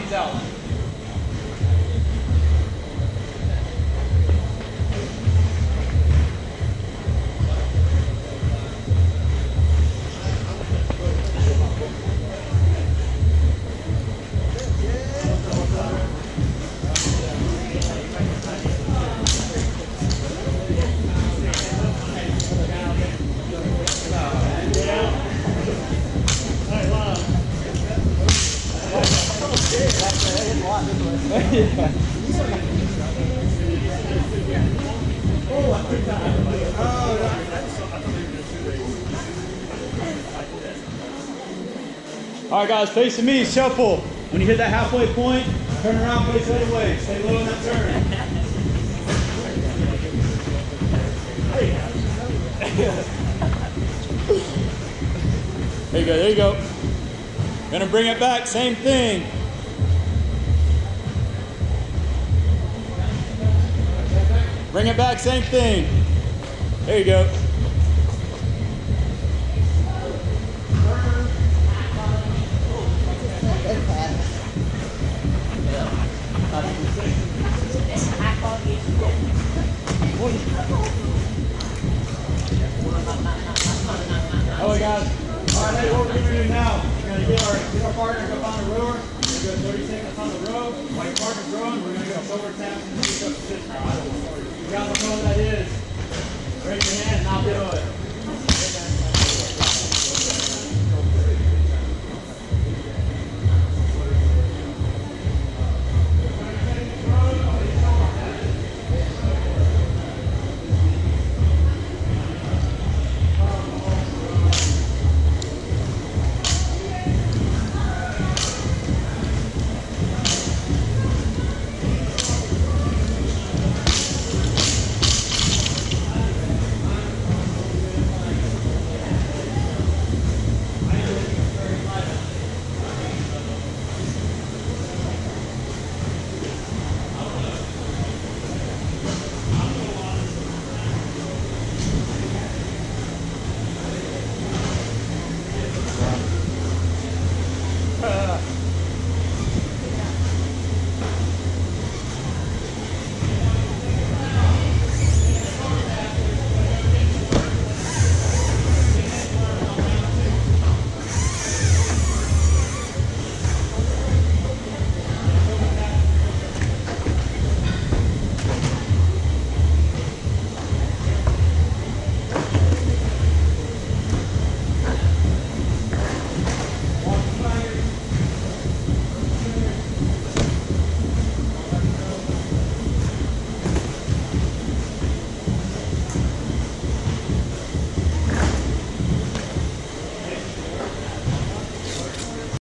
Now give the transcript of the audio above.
these out. All right, guys, Facing me, shuffle. When you hit that halfway point, turn around, face the other way. Stay low on that turn. there you go, there you go. Gonna bring it back, same thing. Bring it back, same thing. There you go. Hello. All right, what we're gonna do now, we're gonna get our, get our up on the rower. We're gonna go 30 seconds on the row. While your partner's rowing, we're gonna go shoulder taps and up position y'all that is, raise your hand and I'll do it.